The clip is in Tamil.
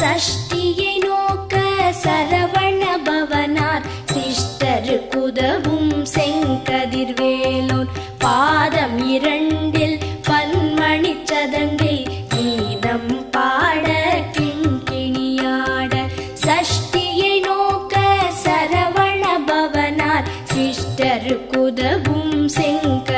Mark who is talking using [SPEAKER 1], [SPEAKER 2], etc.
[SPEAKER 1] சஷ்டியை நோக்க சரவண பவனார். சிஷ்டருக்குதவும் செங்கதிர்வேலோன் பாதம் இரண்டில் பன்மணி சதங்கை. கீதம் பாட கிண்கிணியாட. சஷ்டியை நோக்க சரவண பவனார். சிஷ்டருக்குதவும் செங்க